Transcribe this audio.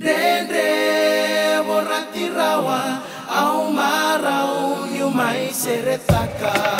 Rendre borratirawa au marau nyumai seretaka